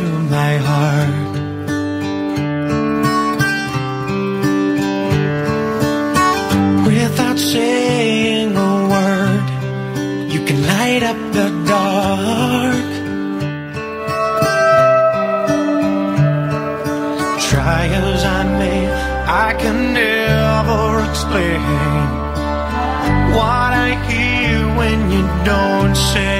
to my heart. Without saying a word, you can light up the dark. Try as I may, I can never explain what I hear when you don't say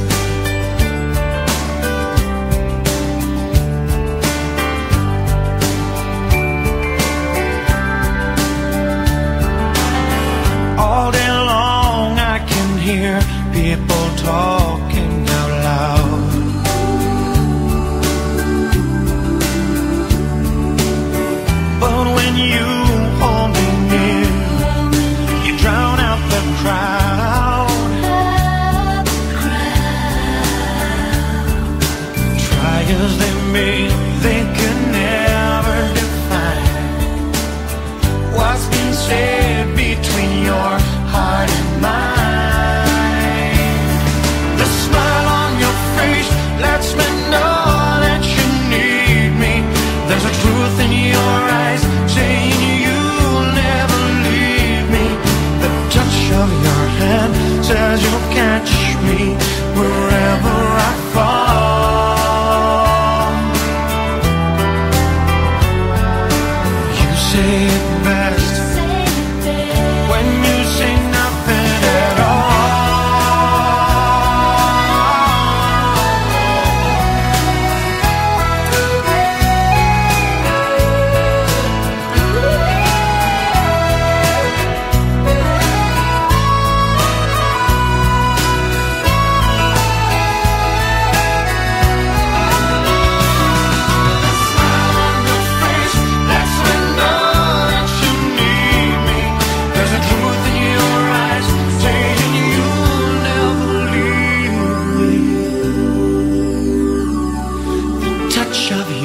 people talking say it best